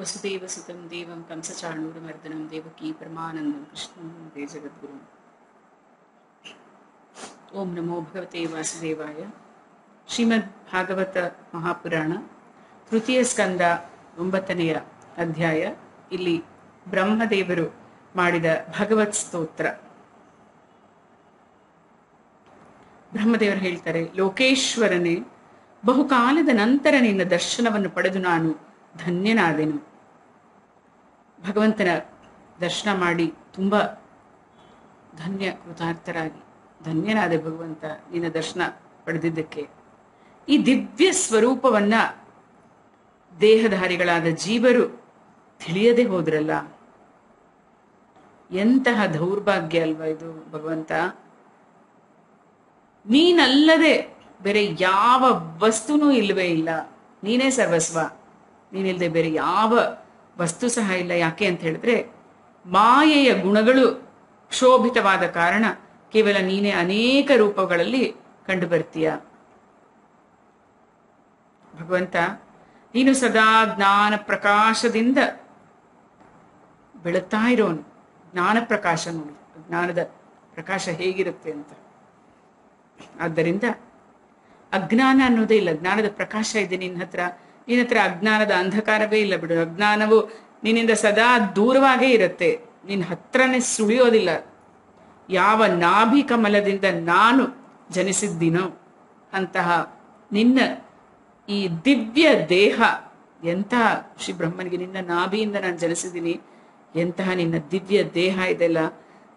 ವಸುದೇವಸುತಂ ದೇವಂ ಕಂಸಚಾಣೂರಮರ್ದನಂ ದೇವಕೀ ಪರಮಾನಂದಂ ಕೃಷ್ಣಂ ದೇ ಜಗದ್ಗುರು. ಓಂ ನಮೋ ಭಗವತೆ ವಾಸುದೇವಾಯ. ಶ್ರೀಮದ್ ಭಾಗವತ ಮಹಾಪುರಾಣ, ತೃತೀಯ ಸ್ಕಂದ ಒಂಬತ್ತನೆಯ ಅಧ್ಯಾಯ. ಇಲ್ಲಿ ಬ್ರಹ್ಮದೇವರು ಮಾಡಿದ ಭಗವತ್ ಸ್ತೋತ್ರ. ಬ್ರಹ್ಮದೇವರು ಹೇಳ್ತಾರೆ, ಲೋಕೇಶ್ವರನೇ, ಬಹುಕಾಲದ ನಂತರ ನಿನ್ನ ದರ್ಶನವನ್ನು ಪಡೆದು ನಾನು ಧನ್ಯನಾದೆನು. ಭಗವಂತನ ದರ್ಶನ ಮಾಡಿ ತುಂಬ ಧನ್ಯ ಕೃತಾರ್ಥರಾಗಿ. ಧನ್ಯನಾದೆ ಭಗವಂತ, ನಿನ್ನ ದರ್ಶನ ಪಡೆದಿದ್ದಕ್ಕೆ. ಈ ದಿವ್ಯ ಸ್ವರೂಪವನ್ನ ದೇಹಧಾರಿಗಳಾದ ಜೀವರು ತಿಳಿಯದೆ ಹೋದ್ರಲ್ಲ. ಎಂತಹ ದೌರ್ಭಾಗ್ಯ ಅಲ್ವಾ ಇದು ಭಗವಂತ? ನೀನಲ್ಲದೆ ಬೇರೆ ಯಾವ ವಸ್ತುನೂ ಇಲ್ಲವೇ ಇಲ್ಲ. ನೀನೇ ಸರ್ವಸ್ವ. ನೀನಿಲ್ಲದೆ ಬೇರೆ ಯಾವ ವಸ್ತು ಸಹ ಇಲ್ಲ. ಯಾಕೆ ಅಂತ ಹೇಳಿದ್ರೆ ಮಾಯೆಯ ಗುಣಗಳು ಕ್ಷೋಭಿತವಾದ ಕಾರಣ ಕೇವಲ ನೀನೇ ಅನೇಕ ರೂಪಗಳಲ್ಲಿ ಕಂಡು ಬರ್ತೀಯ ಭಗವಂತ, ನೀನು ಸದಾ ಜ್ಞಾನ ಪ್ರಕಾಶದಿಂದ ಬೆಳುತ್ತಾ ಇರೋನು. ಜ್ಞಾನ ಪ್ರಕಾಶ ನೋಡಿ. ಜ್ಞಾನದ ಪ್ರಕಾಶ ಹೇಗಿರುತ್ತೆ ಅಂತ. ಆದ್ದರಿಂದ ಅಜ್ಞಾನ ಅನ್ನೋದೇ ಇಲ್ಲ. ಜ್ಞಾನದ ಪ್ರಕಾಶ ಇದೆ ನಿನ್ನ ಹತ್ರ. ನಿನ್ನ ಹತ್ರ ಅಜ್ಞಾನದ ಅಂಧಕಾರವೇ ಇಲ್ಲ ಬಿಡು. ಅಜ್ಞಾನವು ನಿನ್ನಿಂದ ಸದಾ ದೂರವಾಗೇ ಇರುತ್ತೆ. ನಿನ್ನ ಹತ್ರನೇ ಸುಳಿಯೋದಿಲ್ಲ. ಯಾವ ನಾಭಿ ಕಮಲದಿಂದ ನಾನು ಜನಿಸಿದ್ದೀನೋ ಅಂತಹ ನಿನ್ನ ಈ ದಿವ್ಯ ದೇಹ ಎಂತಹ ಶ್ರೀ ಬ್ರಹ್ಮನಿಗೆ ನಿನ್ನ ನಾಭಿಯಿಂದ ನಾನು ಜನಿಸಿದ್ದೀನಿ, ಎಂತಹ ನಿನ್ನ ದಿವ್ಯ ದೇಹ ಇದೆಲ್ಲ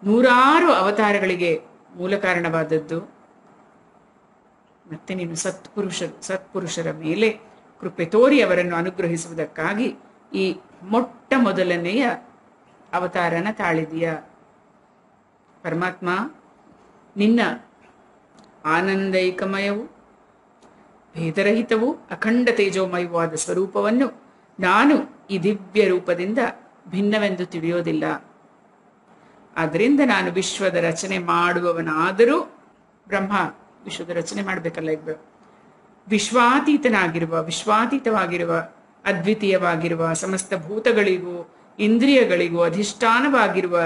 ನೂರಾರು ಅವತಾರಗಳಿಗೆ ಮೂಲ ಕಾರಣವಾದದ್ದು. ಮತ್ತೆ ನೀನು ಸತ್ಪುರುಷರು ಸತ್ಪುರುಷರ ಮೇಲೆ ಕೃಪೆ ತೋರಿ ಅವರನ್ನು ಅನುಗ್ರಹಿಸುವುದಕ್ಕಾಗಿ ಈ ಮೊಟ್ಟ ಮೊದಲನೆಯ ಅವತಾರನ ತಾಳಿದೀಯ. ಪರಮಾತ್ಮ, ನಿನ್ನ ಆನಂದೈಕಮಯವು, ಭೇದರಹಿತವೂ, ಅಖಂಡ ತೇಜೋಮಯವಾದ ಸ್ವರೂಪವನ್ನು ನಾನು ಈ ದಿವ್ಯ ರೂಪದಿಂದ ಭಿನ್ನವೆಂದು ತಿಳಿಯೋದಿಲ್ಲ. ಆದ್ದರಿಂದ ನಾನು ವಿಶ್ವದ ರಚನೆ ಮಾಡುವವನಾದರೂ ಬ್ರಹ್ಮ, ವಿಶ್ವದ ರಚನೆ ಮಾಡಬೇಕಲ್ಲ ಈಗ. ವಿಶ್ವಾತೀತನಾಗಿರುವ, ವಿಶ್ವಾತೀತವಾಗಿರುವ, ಅದ್ವಿತೀಯವಾಗಿರುವ ಸಮಸ್ತ ಭೂತಗಳಿಗೂ, ಇಂದ್ರಿಯಗಳಿಗೂ ಅಧಿಷ್ಠಾನವಾಗಿರುವ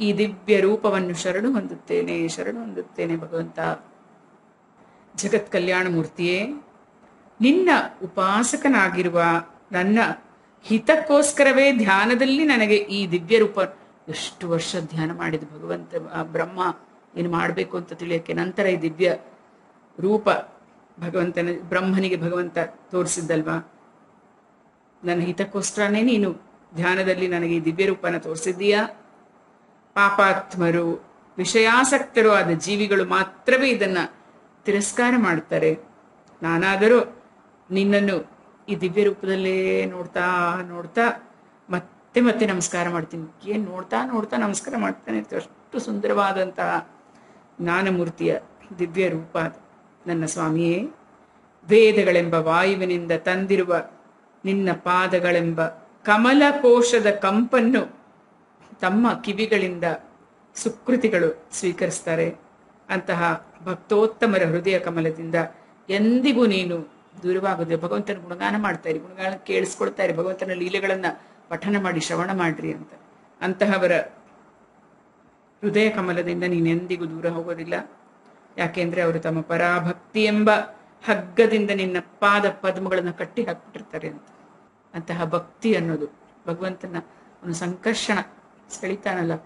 ಈ ದಿವ್ಯ ರೂಪವನ್ನು ಶರಣು ಹೊಂದುತ್ತೇನೆ ಶರಣು ಹೊಂದುತ್ತೇನೆ ಭಗವಂತ. ಜಗತ್ ಕಲ್ಯಾಣ ಮೂರ್ತಿಯೇ ನಿನ್ನ ಉಪಾಸಕನಾಗಿರುವ ನನ್ನ ಹಿತಕ್ಕೋಸ್ಕರವೇ ಧ್ಯಾನದಲ್ಲಿ ನನಗೆ ಈ ದಿವ್ಯ ರೂಪ, ಎಷ್ಟು ವರ್ಷ ಧ್ಯಾನ ಮಾಡಿದ ಭಗವಂತ ಬ್ರಹ್ಮ ಏನು ಮಾಡಬೇಕು ಅಂತ ತಿಳಿಯಕ್ಕೆ ನಂತರ ಈ ದಿವ್ಯ ರೂಪ ಭಗವಂತನ ಬ್ರಹ್ಮನಿಗೆ ಭಗವಂತ ತೋರಿಸಿದ್ದಲ್ವಾ? ನನ್ನ ಹಿತಕ್ಕೋಸ್ಕರನೇ ನೀನು ಧ್ಯಾನದಲ್ಲಿ ನನಗೆ ಈ ದಿವ್ಯ ರೂಪನ ತೋರಿಸಿದ್ದೀಯಾ? ಪಾಪಾತ್ಮರು, ವಿಷಯಾಸಕ್ತರು ಆದ ಜೀವಿಗಳು ಮಾತ್ರವೇ ಇದನ್ನ ತಿರಸ್ಕಾರ ಮಾಡ್ತಾರೆ ನಾನಾದರೂ ನಿನ್ನನ್ನು ಈ ದಿವ್ಯ ರೂಪದಲ್ಲೇ ನೋಡ್ತಾ ನೋಡ್ತಾ ಮತ್ತೆ ಮತ್ತೆ ನಮಸ್ಕಾರ ಮಾಡ್ತೀನಿ. ಏನ್ ನೋಡ್ತಾ ನೋಡ್ತಾ ನಮಸ್ಕಾರ ಮಾಡ್ತಾನೆ ಅಷ್ಟು ಸುಂದರವಾದಂತಹ ಜ್ಞಾನಮೂರ್ತಿಯ ದಿವ್ಯ ರೂಪ ನನ್ನ ಸ್ವಾಮಿಯೇ, ವೇದಗಳೆಂಬ ವಾಯುವಿನಿಂದ ತಂದಿರುವ ನಿನ್ನ ಪಾದಗಳೆಂಬ ಕಮಲ ಕೋಶದ ಕಂಪನ್ನು ತಮ್ಮ ಕಿವಿಗಳಿಂದ ಸುಕೃತಿಗಳು ಸ್ವೀಕರಿಸ್ತಾರೆ. ಅಂತಹ ಭಕ್ತೋತ್ತಮರ ಹೃದಯ ಕಮಲದಿಂದ ಎಂದಿಗೂ ನೀನು ದೂರವಾಗದೆ ಭಗವಂತನ ಗುಣಗಾನ ಮಾಡ್ತಾ ಇರಿ. ಗುಣಗಾನ ಕೇಳಿಸ್ಕೊಳ್ತಾ ಇರಿ. ಭಗವಂತನ ಲೀಲೆಗಳನ್ನ ಪಠನ ಮಾಡಿ, ಶ್ರವಣ ಮಾಡ್ರಿ ಅಂತ. ಅಂತಹವರ ಹೃದಯ ಕಮಲದಿಂದ ನೀನೆಂದಿಗೂ ದೂರ ಹೋಗೋದಿಲ್ಲ. ಯಾಕೆಂದ್ರೆ ಅವರು ತಮ್ಮ ಪರಾಭಕ್ತಿ ಎಂಬ ಹಗ್ಗದಿಂದ ನಿನ್ನ ಪಾದ ಪದ್ಮಗಳನ್ನು ಕಟ್ಟಿ ಹಾಕ್ಬಿಟ್ಟಿರ್ತಾರೆ ಅಂತ. ಅಂತಹ ಭಕ್ತಿ ಅನ್ನೋದು. ಭಗವಂತನ ಒಂದು ಸಂಕರ್ಷಣ, ಸೆಳಿತಾನಲ್ಲ,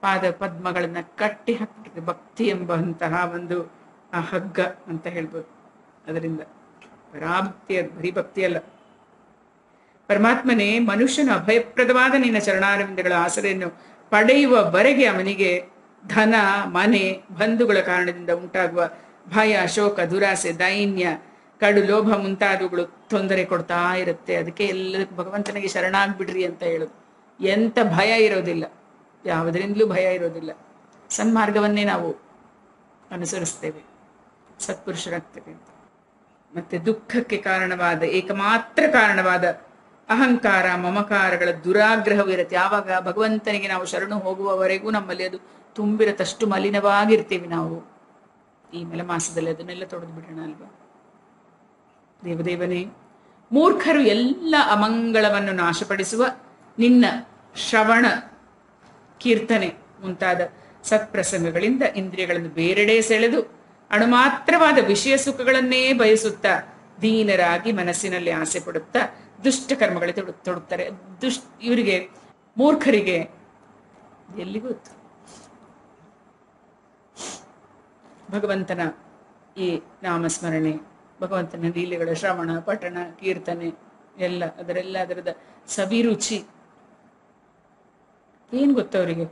ಪಾದ ಪದ್ಮಗಳನ್ನ ಕಟ್ಟಿ ಹಾಕ್ಬಿಟ್ಟಿದೆ ಭಕ್ತಿ ಎಂಬಂತಹ ಒಂದು ಆ ಹಗ್ಗ ಅಂತ ಹೇಳ್ಬೋದು. ಅದರಿಂದ ಪರಾಭಕ್ತಿ ಬರೀ ಭಕ್ತಿ ಅಲ್ಲ. ಪರಮಾತ್ಮನೇ ಮನುಷ್ಯನ ಅಭಯಪ್ರದವಾದ ನಿನ್ನ ಚರಣಾರವಿಂದಗಳ ಆಸರೆಯನ್ನು ಪಡೆಯುವವರೆಗೆ ಅವನಿಗೆ ಧನ, ಮನೆ, ಬಂಧುಗಳ ಕಾರಣದಿಂದ ಉಂಟಾಗುವ ಭಯ, ಶೋಕ, ದುರಾಸೆ, ದೈನ್ಯ, ಕಡು ಲೋಭ ಮುಂತಾದವುಗಳು ತೊಂದರೆ ಕೊಡ್ತಾ ಇರುತ್ತೆ. ಅದಕ್ಕೆ ಎಲ್ಲದಕ್ಕೂ ಭಗವಂತನಿಗೆ ಶರಣಾಗ್ಬಿಡ್ರಿ ಅಂತ ಹೇಳೋದು. ಎಂತ ಭಯ ಇರೋದಿಲ್ಲ. ಯಾವುದರಿಂದಲೂ ಭಯ ಇರೋದಿಲ್ಲ. ಸನ್ಮಾರ್ಗವನ್ನೇ ನಾವು ಅನುಸರಿಸ್ತೇವೆ. ಸತ್ಪುರುಷರಾಗ್ತೇವೆ ಮತ್ತೆ ದುಃಖಕ್ಕೆ ಕಾರಣವಾದ, ಏಕಮಾತ್ರ ಕಾರಣವಾದ ಅಹಂಕಾರ, ಮಮಕಾರಗಳ ದುರಾಗ್ರಹವೂ ಇರುತ್ತೆ ಯಾವಾಗ ಭಗವಂತನಿಗೆ ನಾವು ಶರಣು ಹೋಗುವವರೆಗೂ ನಮ್ಮಲ್ಲಿ ಅದು ತುಂಬಿರತಷ್ಟು ಮಲಿನವಾಗಿರ್ತೀವಿ ನಾವು. ಈ ಮೆಲಮಾಸದಲ್ಲಿ ಅದನ್ನೆಲ್ಲ ತೊಡೆದು ಬಿಡೋಣ ಅಲ್ವಾ? ದೇವದೇವನೇ, ಮೂರ್ಖರು ಎಲ್ಲ ಅಮಂಗಳವನ್ನು ನಾಶಪಡಿಸುವ ನಿನ್ನ ಶ್ರವಣ ಕೀರ್ತನೆ ಮುಂತಾದ ಸತ್ಪ್ರಸಂಗಗಳಿಂದ ಇಂದ್ರಿಯಗಳನ್ನು ಬೇರೆಡೆ ಸೆಳೆದು ಅಣುಮಾತ್ರವಾದ ವಿಷಯ ಸುಖಗಳನ್ನೇ ಬಯಸುತ್ತಾ ದೀನರಾಗಿ ಮನಸ್ಸಿನಲ್ಲಿ ಆಸೆ ಪಡುತ್ತಾ ದುಷ್ಟ ಕರ್ಮಗಳಿಗೆ ತೊಡ, ತೊಡುತ್ತಾರೆ. ದುಷ್ಟ ಇವರಿಗೆ, ಮೂರ್ಖರಿಗೆ ಎಲ್ಲಿ ಗೊತ್ತು? ಭಗವಂತನ ಈ ನಾಮಸ್ಮರಣೆ, ಭಗವಂತನ ಲೀಲೆಗಳ ಶ್ರವಣ, ಪಠಣ, ಕೀರ್ತನೆ, ಎಲ್ಲ ಅದರೆಲ್ಲ ಅದರದ ಸವಿರುಚಿ. ಏನ್ ಗೊತ್ತವರಿಗೆ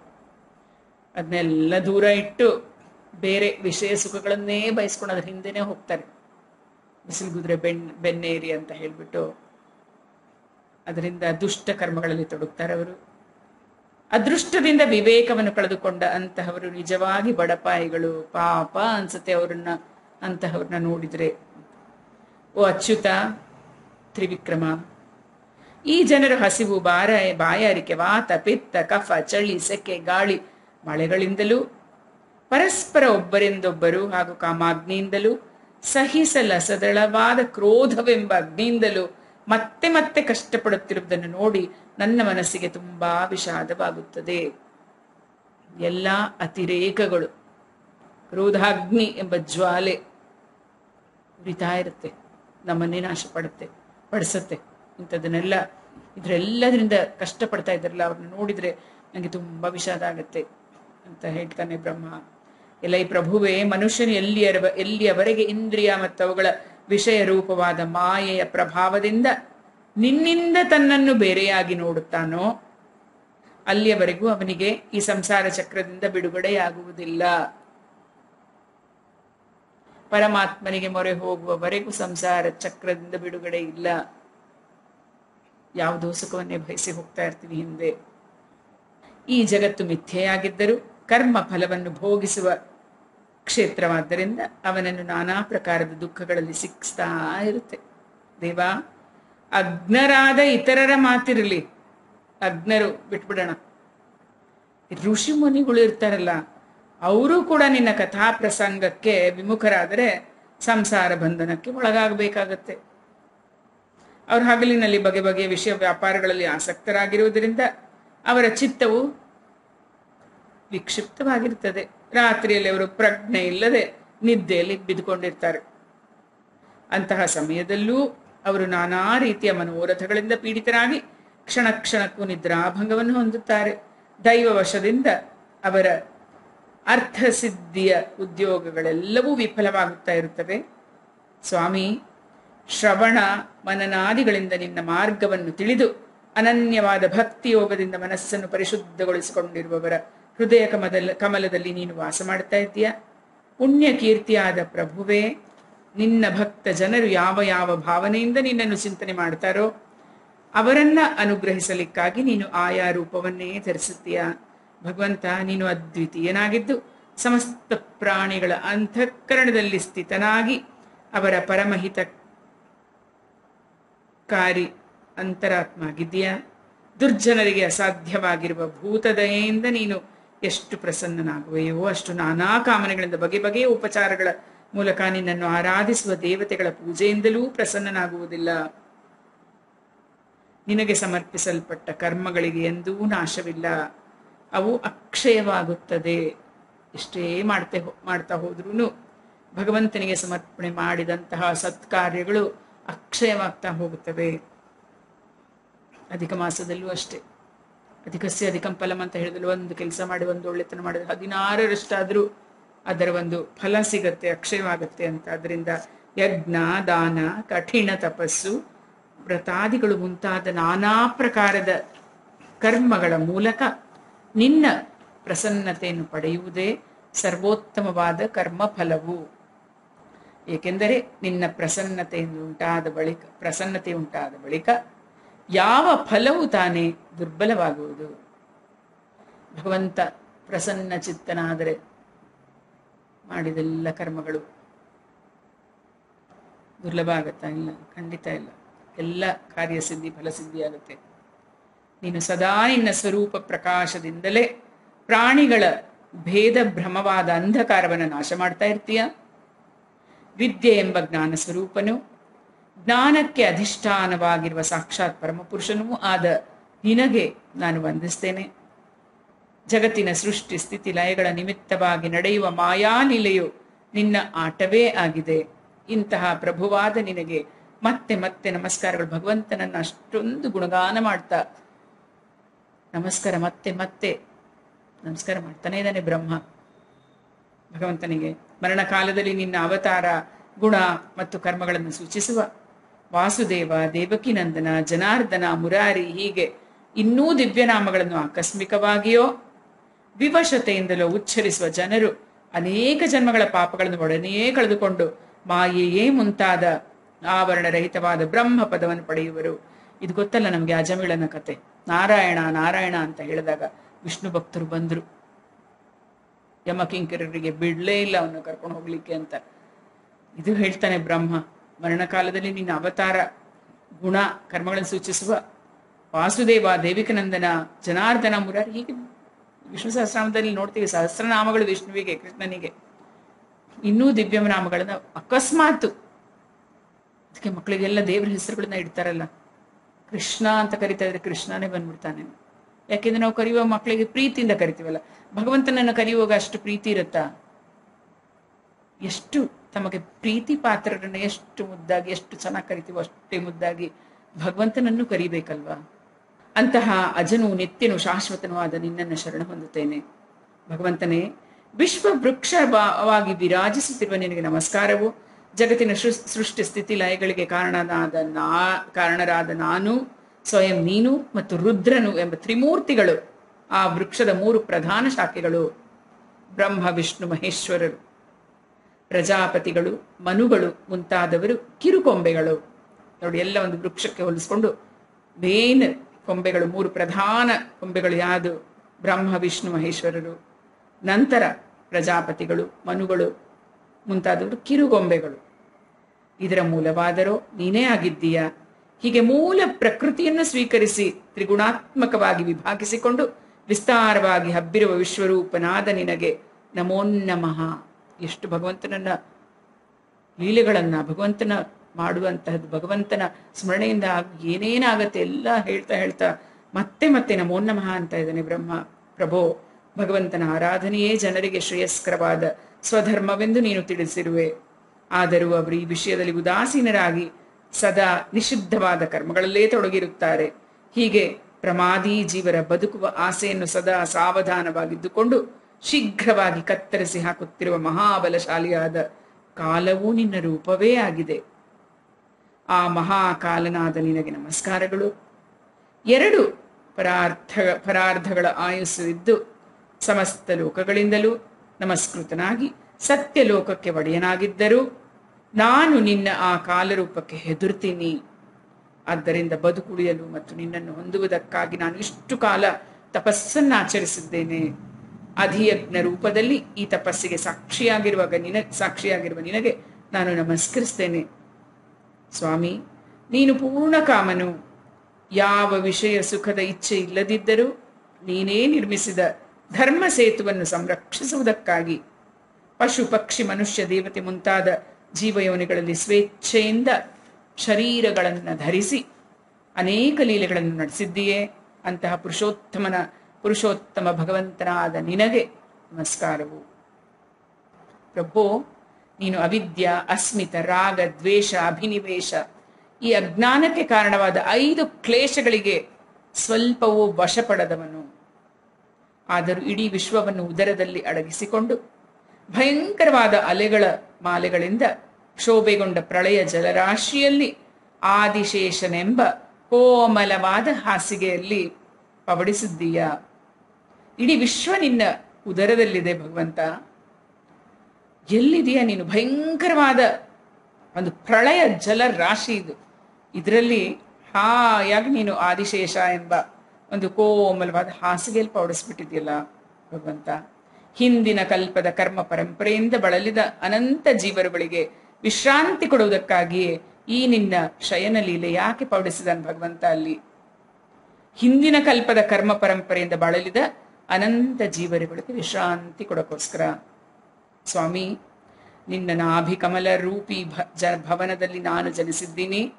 ಅದನ್ನೆಲ್ಲ ದೂರ ಇಟ್ಟು ಬೇರೆ ವಿಷಯ ಸುಖಗಳನ್ನೇ ಬಯಸ್ಕೊಂಡು ಅದ್ರ ಹಿಂದೆನೆ ಹೋಗ್ತಾರೆ. ಬಿಸಿಲುಗುದ್ರೆ ಬೆನ್ ಬೆನ್ನೇರಿ ಅಂತ ಹೇಳ್ಬಿಟ್ಟು ಅದರಿಂದ ದುಷ್ಟ ಕರ್ಮಗಳಲ್ಲಿ ತೊಡಗ್ತಾರೆ ಅವರು. ಅದೃಷ್ಟದಿಂದ ವಿವೇಕವನ್ನು ಕಳೆದುಕೊಂಡ ಅಂತಹವರು ನಿಜವಾಗಿ ಬಡಪಾಯಿಗಳು. ಪಾಪ ಅನ್ಸುತ್ತೆ ಅವರನ್ನ, ಅಂತಹವ್ರನ್ನ ನೋಡಿದ್ರೆ. ಓ ಅಚ್ಯುತ, ತ್ರಿವಿಕ್ರಮ, ಈ ಜನರ ಹಸಿವು ಬಾರ, ಬಾಯಾರಿಕೆ, ವಾತ, ಪಿತ್ತ, ಕಫ, ಚಳಿ, ಸೆಕೆ, ಗಾಳಿ, ಮಳೆಗಳಿಂದಲೂ, ಪರಸ್ಪರ ಒಬ್ಬರಿಂದೊಬ್ಬರು ಹಾಗೂ ಕಾಮಾಗ್ನಿಯಿಂದಲೂ ಸಹಿಸಲ ಸದಳವಾದ ಕ್ರೋಧವೆಂಬ ಅಗ್ನಿಯಿಂದಲೂ ಮತ್ತೆ ಮತ್ತೆ ಕಷ್ಟಪಡುತ್ತಿರುವುದನ್ನು ನೋಡಿ ನನ್ನ ಮನಸ್ಸಿಗೆ ತುಂಬಾ ವಿಷಾದವಾಗುತ್ತದೆ. ಎಲ್ಲ ಅತಿರೇಕಗಳು ಕ್ರೋಧಾಗ್ನಿ ಎಂಬ ಜ್ವಾಲೆ ಉರಿತಾ ಇರುತ್ತೆ, ನಮ್ಮನ್ನೇ ನಾಶ ಪಡುತ್ತೆ ಪಡಿಸುತ್ತೆ. ಇಂಥದನ್ನೆಲ್ಲ ಇದ್ರೆಲ್ಲದರಿಂದ ಕಷ್ಟಪಡ್ತಾ ಇದ್ದಾರಲ್ಲ, ಅವ್ರನ್ನ ನೋಡಿದ್ರೆ ನನಗೆ ತುಂಬ ವಿಷಾದ ಆಗುತ್ತೆ ಅಂತ ಹೇಳ್ತಾನೆ ಬ್ರಹ್ಮ. ಎಲ್ಲ ಈ ಪ್ರಭುವೇ, ಮನುಷ್ಯನು ಎಲ್ಲಿಯರ ಎಲ್ಲಿಯವರೆಗೆ ಇಂದ್ರಿಯ ಮತ್ತು ಅವುಗಳ ವಿಷಯ ರೂಪವಾದ ಮಾಯೆಯ ಪ್ರಭಾವದಿಂದ ನಿನ್ನಿಂದ ತನ್ನನ್ನು ಬೇರೆಯಾಗಿ ನೋಡುತ್ತಾನೋ, ಅಲ್ಲಿಯವರೆಗೂ ಅವನಿಗೆ ಈ ಸಂಸಾರ ಚಕ್ರದಿಂದ ಬಿಡುಗಡೆಯಾಗುವುದಿಲ್ಲ. ಪರಮಾತ್ಮನಿಗೆ ಮೊರೆ ಹೋಗುವವರೆಗೂ ಸಂಸಾರ ಚಕ್ರದಿಂದ ಬಿಡುಗಡೆ ಇಲ್ಲ ಯಾವುದೋ ಸುಖವನ್ನೇ ಬಯಸಿ ಹೋಗ್ತಾ ಇರ್ತೀನಿ ಹಿಂದೆ. ಈ ಜಗತ್ತು ಮಿಥ್ಯೆಯಾಗಿದ್ದರೂ ಕರ್ಮ ಫಲವನ್ನು ಭೋಗಿಸುವ ಕ್ಷೇತ್ರವಾದ್ದರಿಂದ ಅವನನ್ನು ನಾನಾ ಪ್ರಕಾರದ ದುಃಖಗಳಲ್ಲಿ ಸಿಕ್ಕಿಸ್ತಾ ಇರುತ್ತೆ. ದೇವ ಅಗ್ನರಾದ ಇತರರ ಮಾತಿರಲಿ. ಅಗ್ನರು ಬಿಟ್ಬಿಡೋಣ. ಋಷಿ ಮುನಿಗಳು ಇರ್ತಾರಲ್ಲ, ಅವರು ಕೂಡ ನಿನ್ನ ಕಥಾ ಪ್ರಸಂಗಕ್ಕೆ ವಿಮುಖರಾದರೆ ಸಂಸಾರ ಬಂಧನಕ್ಕೆ ಒಳಗಾಗಬೇಕಾಗತ್ತೆ. ಅವ್ರ ಹಗಲಿನಲ್ಲಿ ಬಗೆ ಬಗೆಯ ವಿಷಯ ವ್ಯಾಪಾರಗಳಲ್ಲಿ ಆಸಕ್ತರಾಗಿರುವುದರಿಂದ ಅವರ ಚಿತ್ತವು ವಿಕ್ಷಿಪ್ತವಾಗಿರ್ತದೆ. ರಾತ್ರಿಯಲ್ಲಿ ಅವರು ಪ್ರಜ್ಞೆ ಇಲ್ಲದೆ ನಿದ್ದೆಯಲ್ಲಿ ಬಿದ್ದುಕೊಂಡಿರ್ತಾರೆ. ಅಂತಹ ಸಮಯದಲ್ಲೂ ಅವರು ನಾನಾ ರೀತಿಯ ಮನೋರಥಗಳಿಂದ ಪೀಡಿತರಾಗಿ ಕ್ಷಣ ಕ್ಷಣಕ್ಕೂ ನಿದ್ರಾಭಂಗವನ್ನು ಹೊಂದುತ್ತಾರೆ. ದೈವವಶದಿಂದ ಅವರ ಅರ್ಥಸಿದ್ಧಿಯ ಉದ್ಯೋಗಗಳೆಲ್ಲವೂ ವಿಫಲವಾಗುತ್ತಾ ಇರುತ್ತವೆ. ಸ್ವಾಮಿ, ಶ್ರವಣ ಮನನಾದಿಗಳಿಂದ ನಿನ್ನ ಮಾರ್ಗವನ್ನು ತಿಳಿದು ಅನನ್ಯವಾದ ಭಕ್ತಿ ಯೋಗದಿಂದ ಮನಸ್ಸನ್ನು ಪರಿಶುದ್ಧಗೊಳಿಸಿಕೊಂಡಿರುವವರ ಹೃದಯ ಕಮಲ, ಕಮಲದಲ್ಲಿ ನೀನು ವಾಸ ಮಾಡ್ತಾ ಇದ್ದೀಯ? ಪುಣ್ಯ ಕೀರ್ತಿಯಾದ ಪ್ರಭುವೇ ನಿನ್ನ ಭಕ್ತ ಜನರು ಯಾವ ಯಾವ ಭಾವನೆಯಿಂದ ನಿನ್ನನ್ನು ಚಿಂತನೆ ಮಾಡ್ತಾರೋ ಅವರನ್ನ ಅನುಗ್ರಹಿಸಲಿಕ್ಕಾಗಿ ನೀನು ಆಯಾ ರೂಪವನ್ನೇ ಧರಿಸುತ್ತೀಯ. ಭಗವಂತ, ನೀನು ಅದ್ವಿತೀಯನಾಗಿದ್ದು ಸಮಸ್ತ ಪ್ರಾಣಿಗಳ ಅಂತಃಕರಣದಲ್ಲಿ ಸ್ಥಿತನಾಗಿ ಅವರ ಪರಮಹಿತ ಕಾರಿ ಅಂತರಾತ್ಮ ಆಗಿದ್ದೀಯಾ ದುರ್ಜನರಿಗೆ ಅಸಾಧ್ಯವಾಗಿರುವ ಭೂತದಯೆಯಿಂದ ನೀನು ಎಷ್ಟು ಪ್ರಸನ್ನನಾಗುವೆಯೋ ಅಷ್ಟು ನಾನಾ ಕಾಮನೆಗಳಿಂದ ಬಗೆ ಬಗೆಯ ಉಪಚಾರಗಳ ಮೂಲಕ ನಿನ್ನನ್ನು ಆರಾಧಿಸುವ ದೇವತೆಗಳ ಪೂಜೆಯಿಂದಲೂ ಪ್ರಸನ್ನನಾಗುವುದಿಲ್ಲ. ನಿನಗೆ ಸಮರ್ಪಿಸಲ್ಪಟ್ಟ ಕರ್ಮಗಳಿಗೆ ಎಂದೂ ನಾಶವಿಲ್ಲ. ಅವು ಅಕ್ಷಯವಾಗುತ್ತದೆ. ಎಷ್ಟೇ ಮಾಡ್ತೆ ಮಾಡ್ತಾ ಹೋದ್ರೂ ಭಗವಂತನಿಗೆ ಸಮರ್ಪಣೆ ಮಾಡಿದಂತಹ ಸತ್ಕಾರ್ಯಗಳು ಅಕ್ಷಯವಾಗ್ತಾ ಹೋಗುತ್ತವೆ. ಅಧಿಕ ಮಾಸದಲ್ಲೂ ಅಷ್ಟೇ. ಅಧಿಕಸ್ಯ ಅಧಿಕಂ ಫಲಂ ಅಂತ ಹೇಳಿದ್ರು ಒಂದು ಕೆಲಸ ಮಾಡಿ, ಒಂದು ಒಳ್ಳೆತನ ಮಾಡಿದ್ರೆ ಹದಿನಾರರಷ್ಟಾದ್ರೂ ಅದರ ಒಂದು ಫಲ ಸಿಗತ್ತೆ, ಅಕ್ಷಯವಾಗತ್ತೆ ಅಂತ. ಅದರಿಂದ ಯಜ್ಞ, ದಾನ, ಕಠಿಣ ತಪಸ್ಸು, ವ್ರತಾದಿಗಳು ಮುಂತಾದ ನಾನಾ ಪ್ರಕಾರದ ಕರ್ಮಗಳ ಮೂಲಕ ನಿನ್ನ ಪ್ರಸನ್ನತೆಯನ್ನು ಪಡೆಯುವುದೇ ಸರ್ವೋತ್ತಮವಾದ ಕರ್ಮ ಫಲವು. ಏಕೆಂದರೆ ನಿನ್ನ ಪ್ರಸನ್ನತೆಯನ್ನು ಉಂಟಾದ ಬಳಿಕ, ಪ್ರಸನ್ನತೆ ಉಂಟಾದ ಬಳಿಕ ಯಾವ ಫಲವು ತಾನೇ ದುರ್ಬಲವಾಗುವುದು? ಭಗವಂತ ಪ್ರಸನ್ನ ಚಿತ್ತನಾದರೆ ಮಾಡಿದೆಲ್ಲ ಕರ್ಮಗಳು. ದುರ್ಲಭ ಆಗತ್ತಾ ಇಲ್ಲ? ಖಂಡಿತ ಇಲ್ಲ. ಎಲ್ಲ ಕಾರ್ಯಸಿದ್ಧಿ, ಫಲಸಿದ್ಧಿ ಆಗುತ್ತೆ. ನೀನು ಸದಾ ನಿನ್ನ ಸ್ವರೂಪ ಪ್ರಕಾಶದಿಂದಲೇ ಪ್ರಾಣಿಗಳ ಭೇದ ಭ್ರಮವಾದ ಅಂಧಕಾರವನ್ನು ನಾಶ ಮಾಡ್ತಾ ಇರ್ತೀಯ? ವಿದ್ಯೆ ಎಂಬ ಜ್ಞಾನ ಸ್ವರೂಪನು, ಜ್ಞಾನಕ್ಕೆ ಅಧಿಷ್ಠಾನವಾಗಿರುವ ಸಾಕ್ಷಾತ್ ಪರಮಪುರುಷನೂ ಆದ ನಿನಗೆ ನಾನು ವಂದಿಸ್ತೇನೆ. ಜಗತ್ತಿನ ಸೃಷ್ಟಿ ಸ್ಥಿತಿ ಲಯಗಳ ನಿಮಿತ್ತವಾಗಿ ನಡೆಯುವ ಮಾಯಾಲೀಲೆಯು ನಿನ್ನ ಆಟವೇ ಆಗಿದೆ. ಇಂತಹ ಪ್ರಭುವಾದ ನಿನಗೆ ಮತ್ತೆ ಮತ್ತೆ ನಮಸ್ಕಾರಗಳು. ಭಗವಂತನನ್ನ ಅಷ್ಟೊಂದು ಗುಣಗಾನ ಮಾಡ್ತಾ ನಮಸ್ಕಾರ ಮತ್ತೆ ಮತ್ತೆ ನಮಸ್ಕಾರ ಮಾಡ್ತಾನೆ ಇದ್ದಾನೆ ಬ್ರಹ್ಮ. ಭಗವಂತನಿಗೆ ಮರಣ ಕಾಲದಲ್ಲಿ ನಿನ್ನ ಅವತಾರ, ಗುಣ ಮತ್ತು ಕರ್ಮಗಳನ್ನು ಸೂಚಿಸುವ ವಾಸುದೇವ, ದೇವಕಿನಂದನ, ಜನಾರ್ದನ, ಮುರಾರಿ ಹೀಗೆ ಇನ್ನೂ ದಿವ್ಯನಾಮಗಳನ್ನು ಆಕಸ್ಮಿಕವಾಗಿಯೋ ವಿವಶತೆಯಿಂದಲೋ ಉಚ್ಚರಿಸುವ ಜನರು ಅನೇಕ ಜನ್ಮಗಳ ಪಾಪಗಳನ್ನು ಒಡನೆಯೇ ಕಳೆದುಕೊಂಡು ಮಾಯೆಯೇ ಮುಂತಾದ ಆವರಣರಹಿತವಾದ ಬ್ರಹ್ಮ ಪದವನ್ನು ಪಡೆಯುವರು. ಇದು ಗೊತ್ತಲ್ಲ ನಮ್ಗೆ ಅಜಮಿಳನ ಕತೆ. ನಾರಾಯಣ ನಾರಾಯಣ ಅಂತ ಹೇಳಿದಾಗ ವಿಷ್ಣು ಭಕ್ತರು ಬಂದ್ರು. ಯಮಕಿಂಕರರಿಗೆ ಬಿಡ್ಲೇ ಇಲ್ಲ ಅವನ್ನ ಕರ್ಕೊಂಡು ಹೋಗ್ಲಿಕ್ಕೆ ಅಂತ. ಇದು ಹೇಳ್ತಾನೆ ಬ್ರಹ್ಮ, ಮರಣಕಾಲದಲ್ಲಿ ನಿನ್ನ ಅವತಾರ, ಗುಣ, ಕರ್ಮಗಳನ್ನು ಸೂಚಿಸುವ ವಾಸುದೇವ ದೇವಿಕನಂದನ ಜನಾರ್ದನ ಮುರಾರಿ ಹೀಗೆ ವಿಷ್ಣು ಸಹಸ್ರನಾಮದಲ್ಲಿ ನೋಡ್ತೀವಿ, ಸಹಸ್ರನಾಮಗಳು ವಿಷ್ಣುವಿಗೆ, ಕೃಷ್ಣನಿಗೆ. ಇನ್ನೂ ದಿವ್ಯನಾಮಗಳನ್ನ ಅಕಸ್ಮಾತ್ ಅದಕ್ಕೆ ಮಕ್ಕಳಿಗೆಲ್ಲ ದೇವರ ಹೆಸರುಗಳನ್ನ ಇಡ್ತಾರಲ್ಲ. ಕೃಷ್ಣ ಅಂತ ಕರಿತಾ ಇದ್ರೆ ಕೃಷ್ಣನೇ ಬಂದ್ಬಿಡ್ತಾನೆ. ಯಾಕೆಂದ್ರೆ ನಾವು ಕರೆಯುವ ಮಕ್ಕಳಿಗೆ ಪ್ರೀತಿಯಿಂದ ಕರಿತೀವಲ್ಲ. ಭಗವಂತನನ್ನು ಕರೆಯುವಾಗ ಅಷ್ಟು ಪ್ರೀತಿ ಇರುತ್ತಾ? ಎಷ್ಟು ತಮಗೆ ಪ್ರೀತಿ ಪಾತ್ರರನ್ನ ಎಷ್ಟು ಮುದ್ದಾಗಿ, ಎಷ್ಟು ಚೆನ್ನಾಗಿ ಕರಿತೀವೋ ಅಷ್ಟೇ ಮುದ್ದಾಗಿ ಭಗವಂತನನ್ನು ಕರಿಬೇಕಲ್ವಾ? ಅಂತಹ ಅಜನು ನಿತ್ಯನು ಶಾಶ್ವತನೂ ಆದ ನಿನ್ನನ್ನು ಶರಣ ಹೊಂದುತ್ತೇನೆ. ಭಗವಂತನೇ ವಿಶ್ವ ವೃಕ್ಷವಾಗಿ ವಿರಾಜಿಸುತ್ತಿರುವ ನಿನಗೆ ನಮಸ್ಕಾರವು. ಜಗತ್ತಿನ ಸೃಷ್ಟಿ ಸ್ಥಿತಿ ಲಯಗಳಿಗೆ ಕಾರಣನಾದ ನಾ, ಕಾರಣರಾದ ನಾನು, ಸ್ವಯಂ ನೀನು ಮತ್ತು ರುದ್ರನು ಎಂಬ ತ್ರಿಮೂರ್ತಿಗಳು, ಆ ವೃಕ್ಷದ ಮೂರು ಪ್ರಧಾನ ಶಾಖೆಗಳು, ಬ್ರಹ್ಮ, ವಿಷ್ಣು, ಮಹೇಶ್ವರರು. ಪ್ರಜಾಪತಿಗಳು, ಮನುಗಳು ಮುಂತಾದವರು ಕಿರುಕೊಂಬೆಗಳು. ನೋಡಿ, ಎಲ್ಲ ಒಂದು ವೃಕ್ಷಕ್ಕೆ ಹೋಲಿಸ್ಕೊಂಡು ಮೇನ್ ಕೊಂಬೆಗಳು, ಮೂರು ಪ್ರಧಾನ ಕೊಂಬೆಗಳು ಯಾವುದು? ಬ್ರಹ್ಮ, ವಿಷ್ಣು, ಮಹೇಶ್ವರರು. ನಂತರ ಪ್ರಜಾಪತಿಗಳು, ಮನುಗಳು, ಮುಂತಾದವರು ಕಿರುಗೊಂಬೆಗಳು. ಇದರ ಮೂಲವಾದರೂ, ನೀನೇ ಆಗಿದ್ದೀಯ? ಹೀಗೆ ಮೂಲ ಪ್ರಕೃತಿಯನ್ನು ಸ್ವೀಕರಿಸಿ ತ್ರಿಗುಣಾತ್ಮಕವಾಗಿ ವಿಭಾಗಿಸಿಕೊಂಡು ವಿಸ್ತಾರವಾಗಿ ಹಬ್ಬಿರುವ ವಿಶ್ವರೂಪನಾದ ನಿನಗೆ ನಮೋನ್ನಮಃ ನಮಃ. ಎಷ್ಟು ಭಗವಂತನನ್ನ ಲೀಲೆಗಳನ್ನ, ಭಗವಂತನ ಮಾಡುವಂತಹದ್ದು. ಭಗವಂತನ ಸ್ಮರಣೆಯಿಂದ ಏನೇನಾಗತ್ತೆ ಎಲ್ಲ ಹೇಳ್ತಾ ಹೇಳ್ತಾ ಮತ್ತೆ ಮತ್ತೆ ನಮೋ ನಮಃ ಅಂತ ಇದ್ದಾನೆ ಬ್ರಹ್ಮ, ಪ್ರಭೋ, ಭಗವಂತನ ಆರಾಧನೆಯೇ ಜನರಿಗೆ ಶ್ರೇಯಸ್ಕರವಾದ ಸ್ವಧರ್ಮವೆಂದು ನೀನು ತಿಳಿಸಿರುವೆ. ಆದರೂ ಅವರು ಈ ವಿಷಯದಲ್ಲಿ ಉದಾಸೀನರಾಗಿ ಸದಾ ನಿಷಿದ್ಧವಾದ ಕರ್ಮಗಳಲ್ಲೇ ತೊಡಗಿರುತ್ತಾರೆ. ಹೀಗೆ ಪ್ರಮಾದಿ ಜೀವರ ಬದುಕುವ ಆಸೆಯನ್ನು ಸದಾ ಸಾವಧಾನವಾಗಿದ್ದುಕೊಂಡು ಶೀಘ್ರವಾಗಿ ಕತ್ತರಿಸಿ ಹಾಕುತ್ತಿರುವ ಮಹಾಬಲಶಾಲಿಯಾದ ಕಾಲವೂ ನಿನ್ನ ರೂಪವೇ ಆಗಿದೆ. ಆ ಮಹಾಕಾಲನಾದ ನಿನಗೆ ನಮಸ್ಕಾರಗಳು. ಎರಡು ಪರಾರ್ಥ ಪರಾರ್ಧಗಳ ಆಯುಸ್ಸು ಇದ್ದು ಸಮಸ್ತ ಲೋಕಗಳಿಂದಲೂ ನಮಸ್ಕೃತನಾಗಿ ಸತ್ಯ ಲೋಕಕ್ಕೆ ಒಡೆಯನಾಗಿದ್ದರೂ ನಾನು ನಿನ್ನ ಆ ಕಾಲರೂಪಕ್ಕೆ ಹೆದರ್ತೀನಿ ಆದ್ದರಿಂದ ಬದುಕುಳಿಯಲು ಮತ್ತು ನಿನ್ನನ್ನು ಹೊಂದುವುದಕ್ಕಾಗಿ ನಾನು ಇಷ್ಟು ಕಾಲ ತಪಸ್ಸನ್ನು ಆಚರಿಸಿದ್ದೇನೆ ಅಧಿಯಜ್ಞ ರೂಪದಲ್ಲಿ ಈ ತಪಸ್ಸಿಗೆ ಸಾಕ್ಷಿಯಾಗಿರುವಾಗ ನಿನ, ಸಾಕ್ಷಿಯಾಗಿರುವ ನಿನಗೆ ನಾನು ನಮಸ್ಕರಿಸ್ತೇನೆ. ಸ್ವಾಮಿ, ನೀನು ಪೂರ್ಣ ಕಾಮನು ಯಾವ ವಿಷಯ ಸುಖದ ಇಚ್ಛೆ ಇಲ್ಲದಿದ್ದರೂ ನೀನೇ ನಿರ್ಮಿಸಿದ ಧರ್ಮ ಸೇತುವನ್ನು ಸಂರಕ್ಷಿಸುವುದಕ್ಕಾಗಿ. ಪಶು ಪಕ್ಷಿ ಮನುಷ್ಯ ದೇವತೆ ಮುಂತಾದ ಜೀವಯೋನಿಗಳಲ್ಲಿ ಸ್ವೇಚ್ಛೆಯಿಂದ ಶರೀರಗಳನ್ನು ಧರಿಸಿ ಅನೇಕ ಲೀಲೆಗಳನ್ನು ನಡೆಸಿದ್ದೀಯೇ. ಅಂತಹ ಪುರುಷೋತ್ತಮನ, ಪುರುಷೋತ್ತಮ ಭಗವಂತನಾದ ನಿನಗೆ ನಮಸ್ಕಾರವು. ಪ್ರಭೋ ನೀನು ಅವಿದ್ಯ, ಅಸ್ಮಿತ, ರಾಗ, ದ್ವೇಷ, ಅಭಿನಿವೇಶ. ಈ ಅಜ್ಞಾನಕ್ಕೆ ಕಾರಣವಾದ ಐದು ಕ್ಲೇಶಗಳಿಗೆ ಸ್ವಲ್ಪವೂ ವಶಪಡದವನು. ಆದರೂ ಇಡೀ ವಿಶ್ವವನ್ನು ಉದರದಲ್ಲಿ ಅಡಗಿಸಿಕೊಂಡು ಭಯಂಕರವಾದ ಅಲೆಗಳ ಮಾಲೆಗಳಿಂದ ಶೋಭೆಗೊಂಡ ಪ್ರಳಯ ಜಲರಾಶಿಯಲ್ಲಿ ಆದಿಶೇಷನೆಂಬ ಕೋಮಲವಾದ ಹಾಸಿಗೆಯಲ್ಲಿ ಪವಡಿಸಿದ್ದೀಯ. ಇಡೀ ವಿಶ್ವ ನಿನ್ನ ಉದರದಲ್ಲಿದೆ ಭಗವಂತ. ಎಲ್ಲಿದೆಯಾ ನೀನು? ಭಯಂಕರವಾದ ಒಂದು ಪ್ರಳಯ ಜಲ ರಾಶಿ ಇದು. ಇದರಲ್ಲಿ ಹಾಯಾಗಿ ನೀನು ಆದಿಶೇಷ ಎಂಬ ಒಂದು ಕೋಮಲವಾದ ಹಾಸಿಗೆಯಲ್ಲಿ ಪೌಡಿಸ್ಬಿಟ್ಟಿದೆಯಲ್ಲ ಭಗವಂತ. ಹಿಂದಿನ ಕಲ್ಪದ ಕರ್ಮ ಪರಂಪರೆಯಿಂದ ಬಳಲಿದ ಅನಂತ ಜೀವರುಗಳಿಗೆ ವಿಶ್ರಾಂತಿ ಕೊಡುವುದಕ್ಕಾಗಿಯೇ ಈ ನಿನ್ನ ಶಯನ ಲೀಲೆ ಯಾಕೆ ಪೌಡಿಸಿದನು ಭಗವಂತ ಅಲ್ಲಿ? ಹಿಂದಿನ ಕಲ್ಪದ ಕರ್ಮ ಪರಂಪರೆಯಿಂದ ಬಳಲಿದ ಅನಂತ ಜೀವರುಗಳಿಗೆ ವಿಶ್ರಾಂತಿ ಕೊಡೋಕ್ಕೋಸ್ಕರ ಸ್ವಾಮಿ, ನಿನ್ನ ನಾಭಿಕಮಲ ರೂಪಿ ಭ, ಜ, ಭವನದಲ್ಲಿ ನಾನು ಜನಿಸಿದ್ದೀನಿ.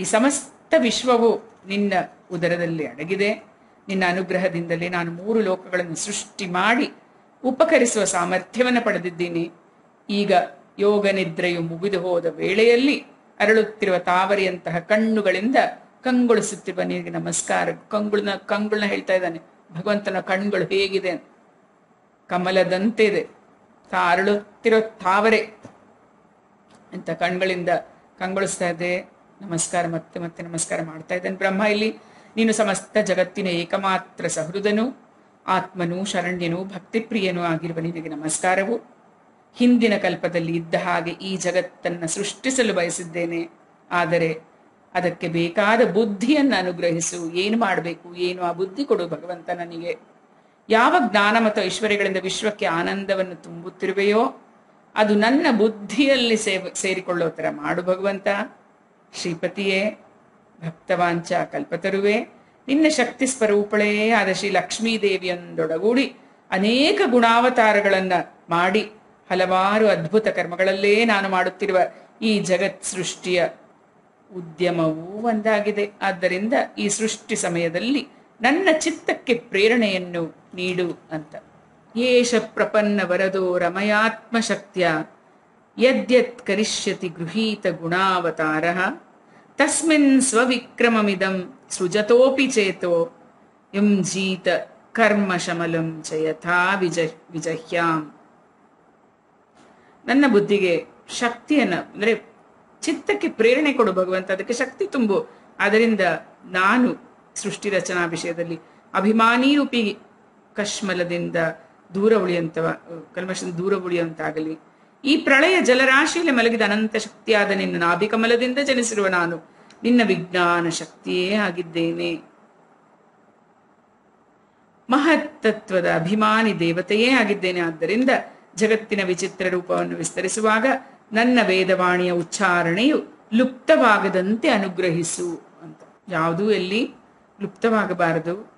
ಈ ಸಮಸ್ತ ವಿಶ್ವವು ನಿನ್ನ ಉದರದಲ್ಲಿ ಅಡಗಿದೆ. ನಿನ್ನ ಅನುಗ್ರಹದಿಂದಲೇ ನಾನು ಮೂರು ಲೋಕಗಳನ್ನು ಸೃಷ್ಟಿ ಮಾಡಿ ಉಪಕರಿಸುವ ಸಾಮರ್ಥ್ಯವನ್ನು ಪಡೆದಿದ್ದೀನಿ. ಈಗ ಯೋಗ ನಿದ್ರೆಯು ಮುಗಿದು ಹೋದ ವೇಳೆಯಲ್ಲಿ ಅರಳುತ್ತಿರುವ ತಾವರಿಯಂತಹ ಕಣ್ಣುಗಳಿಂದ ಕಂಗೊಳಿಸುತ್ತಿರುವ ನಿನಗೆ ನಮಸ್ಕಾರ. ಕಂಗುಳನ ಕಂಗುಳನ ಹೇಳ್ತಾ ಇದ್ದಾನೆ, ಭಗವಂತನ ಕಣ್ಗಳು ಹೇಗಿದೆ. ಅಂತ. ತಾ ಅರಳುತ್ತಿರೋ ತಾವರೆ ಅಂತ ಕಣ್ಗಳಿಂದ ಕಂಗೊಳಿಸ್ತಾ ಇದೆ. ನಮಸ್ಕಾರ, ಮತ್ತೆ ಮತ್ತೆ ನಮಸ್ಕಾರ ಮಾಡ್ತಾ ಇದ್ದಾನೆ ಬ್ರಹ್ಮ. ಇಲ್ಲಿ ನೀನು ಸಮಸ್ತ ಜಗತ್ತಿನ ಏಕಮಾತ್ರ ಸಹೃದನು, ಆತ್ಮನು, ಶರಣ್ಯನು, ಭಕ್ತಿಪ್ರಿಯನೂ ಆಗಿರುವ ನಿನಗೆ ನಮಸ್ಕಾರವು. ಹಿಂದಿನ ಕಲ್ಪದಲ್ಲಿ ಇದ್ದ ಹಾಗೆ ಈ ಜಗತ್ತನ್ನ ಸೃಷ್ಟಿಸಲು ಬಯಸಿದ್ದೇನೆ. ಆದರೆ ಅದಕ್ಕೆ ಬೇಕಾದ ಬುದ್ಧಿಯನ್ನು ಅನುಗ್ರಹಿಸು. ಏನು ಮಾಡಬೇಕು? ಏನು ಆ ಬುದ್ಧಿ ಕೊಡು ಭಗವಂತ ನನಗೆ. ಯಾವ ಜ್ಞಾನ ಮತ್ತು ಐಶ್ವರ್ಯಗಳಿಂದ ವಿಶ್ವಕ್ಕೆ ಆನಂದವನ್ನು ತುಂಬುತ್ತಿರುವೆಯೋ, ಅದು ನನ್ನ ಬುದ್ಧಿಯಲ್ಲಿ ಸೇವ, ಸೇರಿಕೊಳ್ಳೋ ಥರ ಮಾಡು ಭಗವಂತ. ಶ್ರೀಪತಿಯೇ, ಭಕ್ತವಾಂಚ ಕಲ್ಪತರುವೆ, ನಿನ್ನ ಶಕ್ತಿ ಸ್ವರೂಪಳೇ ಆದ ಶ್ರೀ ಲಕ್ಷ್ಮೀ ದೇವಿಯೊಂದೊಡಗೂಡಿ ಅನೇಕ ಗುಣಾವತಾರಗಳನ್ನ ಮಾಡಿ ಹಲವಾರು ಅದ್ಭುತ ಕರ್ಮಗಳಲ್ಲೇ ನಾನು ಮಾಡುತ್ತಿರುವ ಈ ಜಗತ್ ಸೃಷ್ಟಿಯ ಉದ್ಯಮವೂ ಒಂದಾಗಿದೆ. ಆದ್ದರಿಂದ ಈ ಸೃಷ್ಟಿ ಸಮಯದಲ್ಲಿ ನನ್ನ ಚಿತ್ತಕ್ಕೆ ಪ್ರೇರಣೆಯನ್ನು ನೀಡು ಅಂತ. ಏಷ ಪ್ರಪನ್ನ ವರದೋ ರಮಯಾತ್ಮ ಶಕ್ತಿಯ ಯದ್ಯತ್ ಕರಿಷ್ಯತಿ ಗೃಹೀತ ಗುಣಾವತಾರ. ತಸ್ಮಿನ್ ಸ್ವವಿಕ್ರಮಮಿದಂ ಸೃಜತೋಪಿ ಚೇತೋ. ಯಂ ಜೀತ ಕರ್ಮ ಶಮಲಂ ಚ ಯಥಾ ವಿಜ ವಿಜಹ್ಯಾಂ. ನನ್ನ ಬುದ್ಧಿಗೆ ಶಕ್ತಿಯನ್ನ, ಅಂದ್ರೆ ಚಿತ್ತಕ್ಕೆ ಪ್ರೇರಣೆ ಕೊಡು ಭಗವಂತ, ಅದಕ್ಕೆ ಶಕ್ತಿ ತುಂಬು. ಅದರಿಂದ ನಾನು ಸೃಷ್ಟಿ ರಚನಾ ವಿಷಯದಲ್ಲಿ ಅಭಿಮಾನಿ ರೂಪಿ ಕಶ್ಮಲದಿಂದ ದೂರ ಉಳಿಯಂತವ, ಕಲ್ಮಶದಿಂದ ದೂರ ಉಳಿಯುವಂತಾಗಲಿ. ಈ ಪ್ರಳಯ ಜಲರಾಶಿಯಲ್ಲಿ ಮಲಗಿದ ಅನಂತ ಶಕ್ತಿಯಾದ ನಿನ್ನ ನಾಭಿಕಮಲದಿಂದ ಜನಿಸಿರುವ ನಾನು, ನಿನ್ನ ವಿಜ್ಞಾನ ಶಕ್ತಿಯೇ ಆಗಿದ್ದೇನೆ. ಮಹತ್ತತ್ವದ ಅಭಿಮಾನಿ ದೇವತೆಯೇ ಆಗಿದ್ದೇನೆ. ಆದ್ದರಿಂದ ಜಗತ್ತಿನ ವಿಚಿತ್ರ ರೂಪವನ್ನು ವಿಸ್ತರಿಸುವಾಗ ನನ್ನ ವೇದವಾಣಿಯ ಉಚ್ಚಾರಣೆಯು ಲುಪ್ತವಾಗದಂತೆ ಅನುಗ್ರಹಿಸು ಅಂತ. ಯಾವುದೂ ಎಲ್ಲಿ ಲುಪ್ತವಾಗಬಾರದು.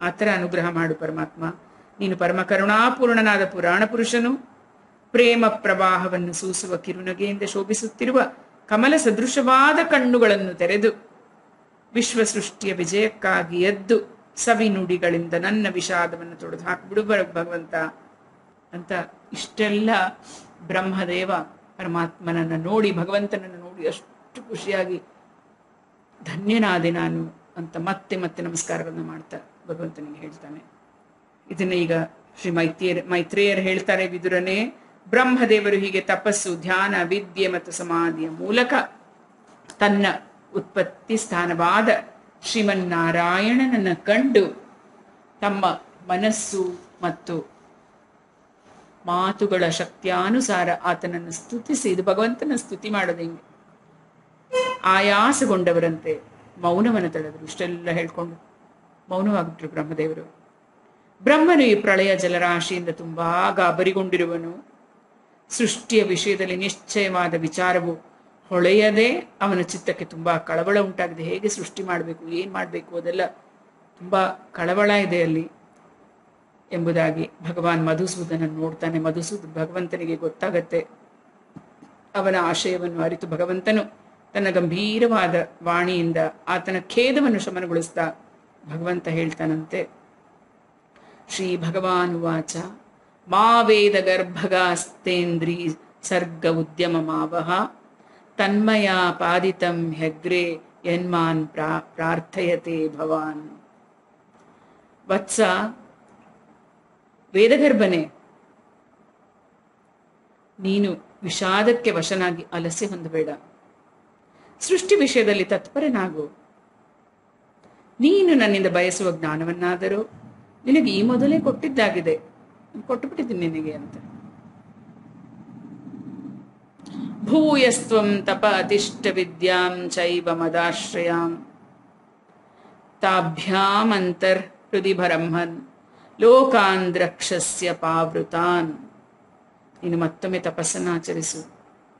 ಆ ಅನುಗ್ರಹ ಮಾಡು ಪರಮಾತ್ಮ. ನೀನು ಪರಮ ಕರುಣಾಪೂರ್ಣನಾದ ಪುರಾಣ ಪುರುಷನು. ಪ್ರೇಮ ಪ್ರವಾಹವನ್ನು ಸೂಸುವ ಕಿರುನಗೆಯಿಂದ ಶೋಭಿಸುತ್ತಿರುವ ಕಮಲ ಸದೃಶವಾದ ಕಣ್ಣುಗಳನ್ನು ತೆರೆದು ವಿಶ್ವ ಸೃಷ್ಟಿಯ ವಿಜಯಕ್ಕಾಗಿ ಎದ್ದು ಸವಿ ನುಡಿಗಳಿಂದ ನನ್ನ ವಿಷಾದವನ್ನು ತೊಡೆದು ಹಾಕಿಬಿಡು ಭಗವಂತ ಅಂತ ಇಷ್ಟೆಲ್ಲ ಬ್ರಹ್ಮದೇವ ಪರಮಾತ್ಮನನ್ನ ನೋಡಿ ಭಗವಂತನನ್ನು ನೋಡಿ ಅಷ್ಟು ಖುಷಿಯಾಗಿ ಧನ್ಯನಾದೆ ನಾನು ಅಂತ ಮತ್ತೆ ಮತ್ತೆ ನಮಸ್ಕಾರಗಳನ್ನು ಮಾಡ್ತಾ ಭಗವಂತನಿಗೆ ಹೇಳ್ತಾನೆ. ಇದನ್ನ ಈಗ ಶ್ರೀ ಮೈತ್ರಿಯರ್, ಮೈತ್ರೇಯರ್ ಹೇಳ್ತಾರೆ ವಿದುರನೇ, ಬ್ರಹ್ಮದೇವರು ಹೀಗೆ ತಪಸ್ಸು, ಧ್ಯಾನ, ವಿದ್ಯೆ ಮತ್ತು ಸಮಾಧಿಯ ಮೂಲಕ ತನ್ನ ಉತ್ಪತ್ತಿ ಸ್ಥಾನವಾದ ಶ್ರೀಮನ್ನಾರಾಯಣನನ್ನು ಕಂಡು ತಮ್ಮ ಮನಸ್ಸು ಮತ್ತು ಮಾತುಗಳ ಶಕ್ತಿಯಾನುಸಾರ ಆತನನ್ನು ಸ್ತುತಿಸಿ, ಇದು ಭಗವಂತನ ಸ್ತುತಿ ಮಾಡೋದು ಆಯಾಸಗೊಂಡವರಂತೆ ಮೌನವನ್ನು ತಳೆದರು ಇಷ್ಟೆಲ್ಲ ಹೇಳ್ಕೊಂಡು ಮೌನವಾಗಿಬಿಟ್ರು ಬ್ರಹ್ಮದೇವರು. ಬ್ರಹ್ಮನು ಈ ಪ್ರಳಯ ಜಲರಾಶಿಯಿಂದ ತುಂಬಾ ಗಾಬರಿಗೊಂಡಿರುವನು. ಸೃಷ್ಟಿಯ ವಿಷಯದಲ್ಲಿ ನಿಶ್ಚಯವಾದ ವಿಚಾರವು ಹೊಳೆಯದೆ ಅವನ ಚಿತ್ತಕ್ಕೆ ತುಂಬಾ ಕಳವಳ ಉಂಟಾಗಿದೆ. ಹೇಗೆ ಸೃಷ್ಟಿ ಮಾಡಬೇಕು, ಏನು ಮಾಡಬೇಕು ಅದೆಲ್ಲ ತುಂಬಾ ಕಳವಳ ಇದೆ ಅಲ್ಲಿ ಎಂಬುದಾಗಿ ಭಗವಾನ್ ಮಧುಸೂದನ ನೋಡ್ತಾನೆ. ಮಧುಸೂದ ಭಗವಂತನಿಗೆ ಗೊತ್ತಾಗತ್ತೆ. ಅವನ ಆಶಯವನ್ನು ಅರಿತು ಭಗವಂತನು ತನ್ನ ಗಂಭೀರವಾದ ವಾಣಿಯಿಂದ ಆತನ ಖೇದವನ್ನು ಶಮನಗೊಳಿಸ್ತಾ ಭಗವಂತ ಹೇಳ್ತಾನಂತೆ, ಶ್ರೀ ಭಗವಾನುವಾಚ ಮಾ ವೇದ ಗರ್ಭಗಾಸ್ತೇಂದ್ರಿ ಸರ್ಗ ಉದ್ಯಮ ಮಾವಹ ತನ್ಮಯ ಪಾದಿತಂ ಹೆಗ್ರೆ ಯನ್ಮಾನ್ ಪ್ರಾ, ಪ್ರಾರ್ಥಯತೆ ಭವಾನ್. ವತ್ಸ, ವೇದಗರ್ಭನೆ, ನೀನು ವಿಷಾದಕ್ಕೆ ವಶನಾಗಿ ಅಲಸೆ ಹೊಂದಬೇಡ. ಸೃಷ್ಟಿ ವಿಷಯದಲ್ಲಿ ತತ್ಪರನಾಗು. ನೀನು ನನ್ನಿಂದ ಬಯಸುವ ಜ್ಞಾನವನ್ನಾದರೂ ನಿನಗೆ ಈ ಮೊದಲೇ ಕೊಟ್ಟಿದ್ದಾಗಿದೆ. ಕೊಟ್ಟು ಬಿಟ್ಟಿದ್ದೀನಿ ನಿನಗೆ ಅಂತ. ಭೂಯಸ್ತ್ವಂ ತಪ ಅತಿಷ್ಠ ವಿದ್ಯಾಂ ಚೈವ ಮದಾಶ್ರಯಾಂ. ತಾಭ್ಯಾಂ ಅಂತರ್ ಹೃದಿ ಬ್ರಹ್ಮನ್ ಲೋಕಾನ್ ಪಾವೃತಾನ್. ನೀನು ಮತ್ತೊಮ್ಮೆ ತಪಸ್ಸನ್ನು ಆಚರಿಸು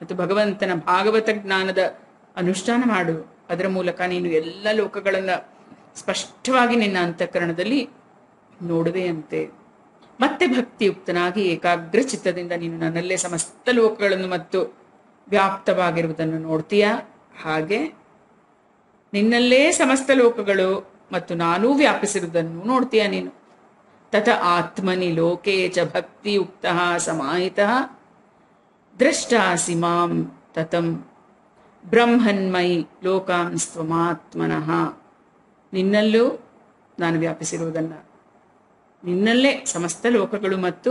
ಮತ್ತು ಭಗವಂತನ ಭಾಗವತ ಜ್ಞಾನದ ಅನುಷ್ಠಾನ ಮಾಡು. ಅದರ ಮೂಲಕ ನೀನು ಎಲ್ಲ ಲೋಕಗಳನ್ನ ಸ್ಪಷ್ಟವಾಗಿ ನಿನ್ನ ಅಂತಃಕರಣದಲ್ಲಿ ನೋಡುವೆಯಂತೆ ಮತ್ತೆ ಭಕ್ತಿಯುಕ್ತನಾಗಿ ಏಕಾಗ್ರ ಚಿತ್ತದಿಂದ ನೀನು ನನ್ನಲ್ಲೇ ಸಮಸ್ತ ಲೋಕಗಳನ್ನು ಮತ್ತು ವ್ಯಾಪ್ತವಾಗಿರುವುದನ್ನು ನೋಡ್ತೀಯ? ಹಾಗೆ ನಿನ್ನಲ್ಲೇ ಸಮಸ್ತ ಲೋಕಗಳು ಮತ್ತು ನಾನೂ ವ್ಯಾಪಿಸಿರುವುದನ್ನು ನೋಡ್ತೀಯ ನೀನು? ತತ ಆತ್ಮನಿ ಲೋಕೆ ಚ ಭಕ್ತಿಯುಕ್ತ ಸಮಾಹಿತ. ದ್ರಷ್ಟಾಸಿ ಮಾಂ ತತಂ ಬ್ರಹ್ಮನ್ಮಯಿ ಲೋಕಾಂಸ್ತ್ವಮಾತ್ಮನಃ. ನಿನ್ನಲ್ಲೂ ನಾನು ವ್ಯಾಪಿಸಿರುವುದನ್ನು. ನಿನ್ನಲ್ಲೇ ಸಮಸ್ತ ಲೋಕಗಳು ಮತ್ತು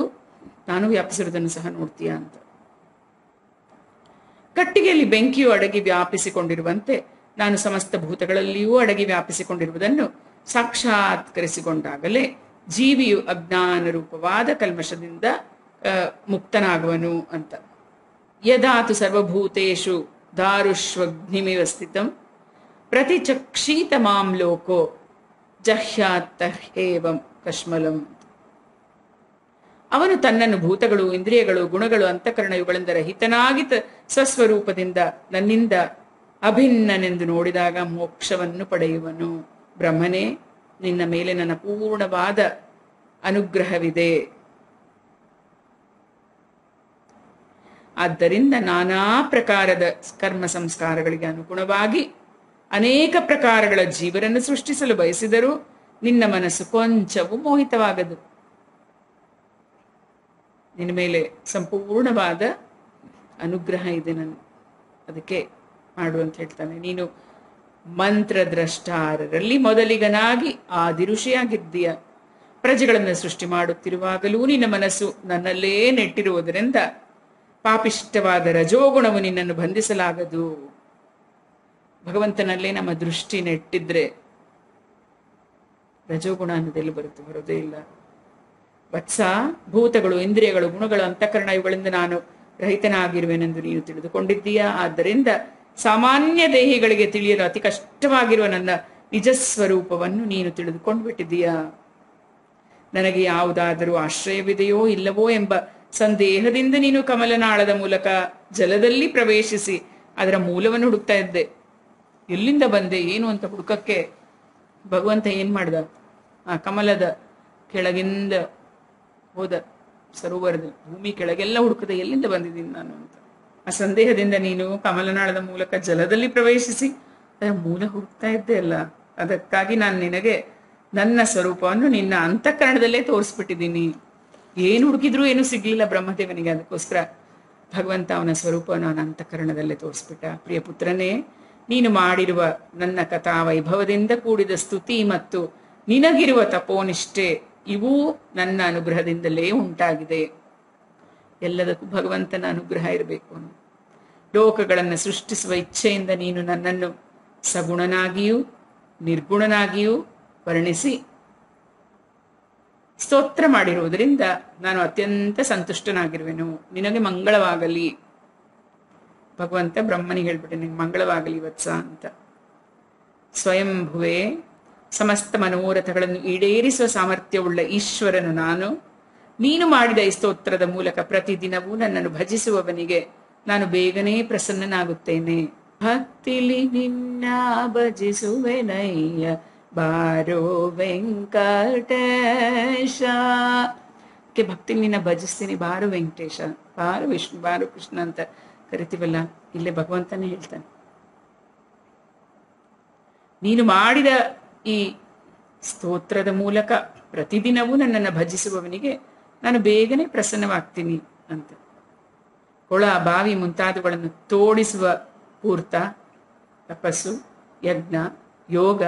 ನಾನು ವ್ಯಾಪಿಸಿರುವುದನ್ನು ಸಹ ನೋಡ್ತೀಯ ಅಂತ. ಕಟ್ಟಿಗೆಯಲ್ಲಿ ಬೆಂಕಿಯು ಅಡಗಿ ವ್ಯಾಪಿಸಿಕೊಂಡಿರುವಂತೆ ನಾನು ಸಮಸ್ತ ಭೂತಗಳಲ್ಲಿಯೂ ಅಡಗಿ ವ್ಯಾಪಿಸಿಕೊಂಡಿರುವುದನ್ನು ಸಾಕ್ಷಾತ್ಕರಿಸಿಕೊಂಡಾಗಲೇ ಜೀವಿಯು ಅಜ್ಞಾನ ರೂಪವಾದ ಕಲ್ಮಶದಿಂದ ಮುಕ್ತನಾಗುವನು ಅಂತ. ಯದಾತು ಸರ್ವಭೂತೇಶು ದಾರುಷ್ವಗ್ನಿಮಿವ ಸ್ಥಿತಂ ಪ್ರತಿಚಕ್ಷೀತ ಮಾಂ ಲೋಕೋ ಜಹ್ಯಾತ್ತಹೇವಂ ಕಶ್ಮಲಂ. ಅವನು ತನ್ನನ್ನು ಭೂತಗಳು, ಇಂದ್ರಿಯಗಳು, ಗುಣಗಳು ಅಂತಃಕರಣ ಇವುಗಳಿಂದ ರಹಿತನಾಗಿ ಸ್ವಸ್ವರೂಪದಿಂದ ನನ್ನಿಂದ ಅಭಿನ್ನನೆಂದು ನೋಡಿದಾಗ ಮೋಕ್ಷವನ್ನು ಪಡೆಯುವನು. ಬ್ರಹ್ಮನೇ, ನಿನ್ನ ಮೇಲೆ ನನ್ನ ಪೂರ್ಣವಾದ ಅನುಗ್ರಹವಿದೆ. ಆದ್ದರಿಂದ ನಾನಾ ಪ್ರಕಾರದ ಕರ್ಮ ಸಂಸ್ಕಾರಗಳಿಗೆ ಅನುಗುಣವಾಗಿ ಅನೇಕ ಪ್ರಕಾರಗಳ ಜೀವರನ್ನು ಸೃಷ್ಟಿಸಲು ಬಯಸಿದರೂ ನಿನ್ನ ಮನಸ್ಸು ಕೊಂಚವೂ ಮೋಹಿತವಾಗದು. ನಿನ್ನ ಮೇಲೆ ಸಂಪೂರ್ಣವಾದ ಅನುಗ್ರಹ ಇದೆ ನನ್ನ. ಅದಕ್ಕೆ ಮಾಡು ಅಂತ ಹೇಳ್ತಾನೆ. ನೀನು ಮಂತ್ರದ್ರಷ್ಟಾರರಲ್ಲಿ ಮೊದಲಿಗನಾಗಿ ಆದಿಋಷಿಯಾಗಿದ್ದೀಯ. ಪ್ರಜೆಗಳನ್ನು ಸೃಷ್ಟಿ ಮಾಡುತ್ತಿರುವಾಗಲೂ ನಿನ್ನ ಮನಸ್ಸು ನನ್ನಲ್ಲೇ ನೆಟ್ಟಿರುವುದರಿಂದ ಪಾಪಿಷ್ಟವಾದ ರಜೋಗುಣವು ನಿನ್ನನ್ನು ಬಂಧಿಸಲಾಗದು. ಭಗವಂತನಲ್ಲೇ ನಮ್ಮ ದೃಷ್ಟಿ ನೆಟ್ಟಿದ್ರೆ ರಜೋಗುಣ ಅನ್ನೋದೆಲ್ಲ ಬರುತ್ತೆ, ಬರೋದೇ ಇಲ್ಲ. ವತ್ಸ, ಭೂತಗಳು, ಇಂದ್ರಿಯಗಳು, ಗುಣಗಳು, ಅಂತಃಕರಣ ಇವುಗಳಿಂದ ನಾನು ರಹಿತನಾಗಿರುವೆನೆಂದು ನೀನು ತಿಳಿದುಕೊಂಡಿದ್ದೀಯಾ? ಆದ್ದರಿಂದ ಸಾಮಾನ್ಯ ದೇಹಿಗಳಿಗೆ ತಿಳಿಯಲು ಅತಿ ಕಷ್ಟವಾಗಿರುವ ನನ್ನ ನಿಜ ಸ್ವರೂಪವನ್ನು ನೀನು ತಿಳಿದುಕೊಂಡು ಬಿಟ್ಟಿದ್ದೀಯಾ ನನಗೆ ಯಾವುದಾದರೂ ಆಶ್ರಯವಿದೆಯೋ ಇಲ್ಲವೋ ಎಂಬ ಸಂದೇಹದಿಂದ ನೀನು ಕಮಲನಾಳದ ಮೂಲಕ ಜಲದಲ್ಲಿ ಪ್ರವೇಶಿಸಿ ಅದರ ಮೂಲವನ್ನು ಹುಡುಕ್ತಾ ಇದ್ದೆ. ಎಲ್ಲಿಂದ ಬಂದೆ, ಏನು ಅಂತ ಹುಡುಕಕ್ಕೆ ಭಗವಂತ ಏನ್ ಮಾಡ್ದ? ಆ ಕಮಲದ ಕೆಳಗಿಂದ ಹೋದ ಸರೋವರದ ಭೂಮಿ ಕೆಳಗೆಲ್ಲ ಹುಡುಕದ, ಎಲ್ಲಿಂದ ಬಂದಿದ್ದೀನಿ ನಾನು ಅಂತ. ಆ ಸಂದೇಹದಿಂದ ನೀನು ಕಮಲನಾಳದ ಮೂಲಕ ಜಲದಲ್ಲಿ ಪ್ರವೇಶಿಸಿ, ಅದರ ಮೂಲ ಹುಡುಕ್ತಾ ಇದ್ದೆ ಅಲ್ಲ. ಅದಕ್ಕಾಗಿ ನಾನು ನಿನಗೆ ನನ್ನ ಸ್ವರೂಪವನ್ನು ನಿನ್ನ ಅಂತಃಕರಣದಲ್ಲೇ ತೋರಿಸ್ಬಿಟ್ಟಿದ್ದೀನಿ. ಏನು ಹುಡುಕಿದ್ರು ಏನು ಸಿಗ್ಲಿಲ್ಲ ಬ್ರಹ್ಮದೇವನಿಗೆ. ಅದಕ್ಕೋಸ್ಕರ ಭಗವಂತ ಅವನ ಸ್ವರೂಪವನ್ನು ಅವನ ಅಂತಃಕರಣದಲ್ಲೇ ತೋರಿಸ್ಬಿಟ್ಟ. ಪ್ರಿಯ ಪುತ್ರನೇ ನೀನು ಮಾಡಿರುವ ನನ್ನ ಕಥಾ ವೈಭವದಿಂದ ಕೂಡಿದ ಸ್ತುತಿ ಮತ್ತು ನಿನಗಿರುವ ತಪೋನಿಷ್ಠೆ ಇವೂ ನನ್ನ ಅನುಗ್ರಹದಿಂದಲೇ ಉಂಟಾಗಿದೆ. ಎಲ್ಲದಕ್ಕೂ ಭಗವಂತನ ಅನುಗ್ರಹ ಇರಬೇಕು ಲೋಕಗಳನ್ನು ಸೃಷ್ಟಿಸುವ ಇಚ್ಛೆಯಿಂದ ನೀನು ನನ್ನನ್ನು ಸಗುಣನಾಗಿಯೂ, ನಿರ್ಗುಣನಾಗಿಯೂ ವರ್ಣಿಸಿ ಸ್ತೋತ್ರ ಮಾಡಿರುವುದರಿಂದ ನಾನು ಅತ್ಯಂತ ಸಂತುಷ್ಟನಾಗಿರುವೆನು. ನಿನಗೆ ಮಂಗಳವಾಗಲಿ. ಭಗವಂತ ಬ್ರಹ್ಮನಿಗೆ ಹೇಳ್ಬಿಟ್ಟೆ ನಿನಗೆ ಮಂಗಳವಾಗಲಿ ವತ್ಸ ಅಂತ. ಸ್ವಯಂಭುವೆ ಸಮಸ್ತ ಮನೋರಥಗಳನ್ನು ಈಡೇರಿಸುವ ಸಾಮರ್ಥ್ಯವುಳ್ಳ ಈಶ್ವರನು ನಾನು. ನೀನು ಮಾಡಿದ ಈ ಸ್ತೋತ್ರದ ಮೂಲಕ ಪ್ರತಿದಿನವೂ ನನ್ನನ್ನು ಭಜಿಸುವವನಿಗೆ ನಾನು ಬೇಗನೆ ಪ್ರಸನ್ನನಾಗುತ್ತೇನೆ. ಭಕ್ತಿಲಿ ನಿನ್ನ ಭಜಿಸುವೆನಯ್ಯ, ಬಾರೋ ವೆಂಕಟೇಶ. ಭಕ್ತಿಲಿ ಭಕ್ತಿ ನಿನ್ನ ಭಜಿಸ್ತೀನಿ, ಬಾರು ವೆಂಕಟೇಶ, ಬಾರು ವಿಷ್ಣು, ಬಾರು ಕೃಷ್ಣ ಅಂತ. ಕರಿತೀವಲ್ಲ? ಇಲ್ಲೇ ಭಗವಂತನೇ ಹೇಳ್ತಾನೆ. ನೀನು ಮಾಡಿದ ಈ ಸ್ತೋತ್ರದ ಮೂಲಕ ಪ್ರತಿದಿನವೂ ನನ್ನನ್ನು ಭಜಿಸುವವನಿಗೆ ನಾನು ಬೇಗನೆ ಪ್ರಸನ್ನವಾಗ್ತೀನಿ ಅಂತ. ಕೊಳ, ಬಾವಿ ಮುಂತಾದವುಗಳನ್ನು ತೋಡಿಸುವ ಪೂರ್ತ, ತಪಸ್ಸು, ಯಜ್ಞ, ಯೋಗ,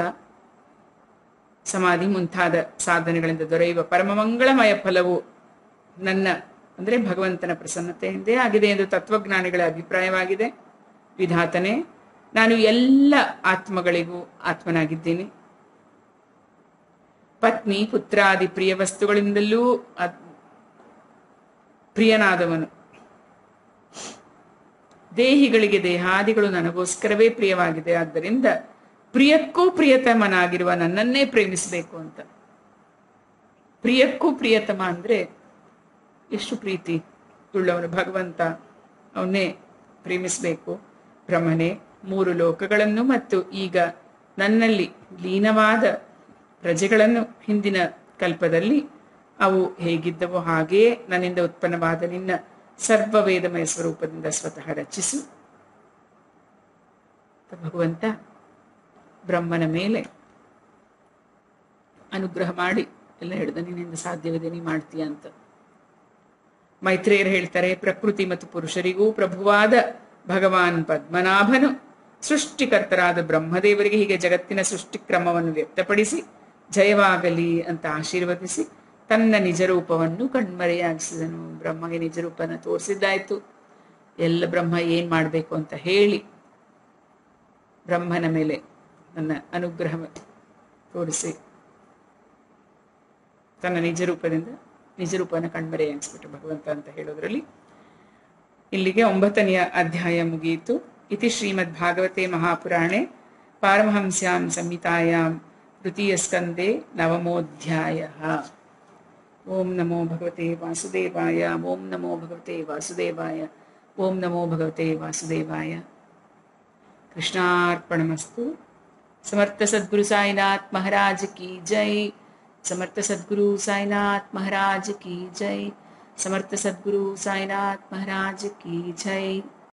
ಸಮಾಧಿ ಮುಂತಾದ ಸಾಧನೆಗಳಿಂದ ದೊರೆಯುವ ಪರಮಮಂಗಳಮಯ ಫಲವು ನನ್ನ ಅಂದ್ರೆ ಭಗವಂತನ ಪ್ರಸನ್ನತೆಯಿಂದೇ ಆಗಿದೆ ಎಂದು ತತ್ವಜ್ಞಾನಿಗಳ ಅಭಿಪ್ರಾಯವಾಗಿದೆ. ವಿಧಾತನೆ, ನಾನು ಎಲ್ಲ ಆತ್ಮಗಳಿಗೂ ಆತ್ಮನಾಗಿದ್ದೀನಿ. ಪತ್ನಿ ಪುತ್ರಾದಿ ಪ್ರಿಯ ವಸ್ತುಗಳಿಂದಲೂ ಪ್ರಿಯನಾದವನು. ದೇಹಿಗಳಿಗೆ ದೇಹಾದಿಗಳು ನನಗೋಸ್ಕರವೇ ಪ್ರಿಯವಾಗಿದೆ. ಆದ್ದರಿಂದ ಪ್ರಿಯಕ್ಕೂ ಪ್ರಿಯತಮನಾಗಿರುವ ನನ್ನನ್ನೇ ಪ್ರೇಮಿಸಬೇಕು ಅಂತ. ಪ್ರಿಯಕ್ಕೂ ಪ್ರಿಯತಮ ಅಂದ್ರೆ ಎಷ್ಟು ಪ್ರೀತಿ ಉಳ್ಳವನು ಭಗವಂತ ಅವನೇ ಪ್ರೇಮಿಸಬೇಕು. ಬ್ರಹ್ಮನೇ ಮೂರು ಲೋಕಗಳನ್ನು ಮತ್ತು ಈಗ ನನ್ನಲ್ಲಿ ಲೀನವಾದ ಪ್ರಜೆಗಳನ್ನು ಹಿಂದಿನ ಕಲ್ಪದಲ್ಲಿ ಅವು ಹೇಗಿದ್ದವೋ ಹಾಗೆಯೇ ನನ್ನಿಂದ ಉತ್ಪನ್ನವಾದ ನಿನ್ನ ಸರ್ವವೇದಮಯ ಸ್ವರೂಪದಿಂದ ಸ್ವತಃ ರಚಿಸು. ಭಗವಂತ ಬ್ರಹ್ಮನ ಮೇಲೆ ಅನುಗ್ರಹ ಮಾಡಿ ಎಲ್ಲ ಹೇಳಿದ ನಿನ್ನಿಂದ ಸಾಧ್ಯವಿದೆ, ನೀ ಮಾಡ್ತೀಯ ಅಂತ. ಮೈತ್ರೇಯರು ಹೇಳ್ತಾರೆ, ಪ್ರಕೃತಿ ಮತ್ತು ಪುರುಷರಿಗೂ ಪ್ರಭುವಾದ ಭಗವಾನ್ ಪದ್ಮನಾಭನು. ಸೃಷ್ಟಿಕರ್ತರಾದ ಬ್ರಹ್ಮದೇವರಿಗೆ ಹೀಗೆ ಜಗತ್ತಿನ ಸೃಷ್ಟಿ ಕ್ರಮವನ್ನು ವ್ಯಕ್ತಪಡಿಸಿ, ಜಯವಾಗಲಿ ಅಂತ ಆಶೀರ್ವದಿಸಿ, ತನ್ನ ನಿಜ ರೂಪವನ್ನು ಕಣ್ಮರೆಯಾಗಿಸಿದನು. ಬ್ರಹ್ಮಗೆ ನಿಜ ರೂಪನ ತೋರಿಸಿದ್ದಾಯ್ತು. ಎಲ್ಲ ಬ್ರಹ್ಮ ಏನ್ ಮಾಡಬೇಕು ಅಂತ ಹೇಳಿ, ಬ್ರಹ್ಮನ ಮೇಲೆ ನನ್ನ ಅನುಗ್ರಹ ತೋರಿಸಿ, ತನ್ನ ನಿಜ ನಿಜರೂಪನ ಕಣ್ಮರೆ ಎನಿಸ್ಬಿಟ್ಟು ಭಗವಂತ ಅಂತ ಹೇಳೋದ್ರಲ್ಲಿ. ಇಲ್ಲಿಗೆ ಒಂಬತ್ತನೆಯ ಅಧ್ಯಾಯ ಮುಗಿಯಿತು. ಇತಿ ಶ್ರೀಮದ್ ಭಾಗವತೆ ಮಹಾಪುರಾಣೆ ಪಾರಮಹಂಸ್ಯಾಂ ಸಂಹಿತಾಯಾಮ್ ತೃತೀಯ ಸ್ಕಂದೆ ನವಮೋಧ್ಯಾಯ. ಓಂ ನಮೋ ಭಗವತೆ ವಾಸುದೇವಾಯ, ಓಂ ನಮೋ ಭಗವತೆ ವಾಸುದೇವಾಯ, ಓಂ ನಮೋ ಭಗವತೆ ವಾಸುದೇವಾಯ. ಕೃಷ್ಣಾರ್ಪಣಮಸ್ತು. ಸಮರ್ಥ ಸದ್ಗುರು ಸಾಯಿನಾಥ್ ಮಹಾರಾಜ್ ಕಿ ಜೈ. समर्थ सदगुरु साईनाथ महाराज की जय। समर्थ सदगुरु साईनाथ महाराज की जय।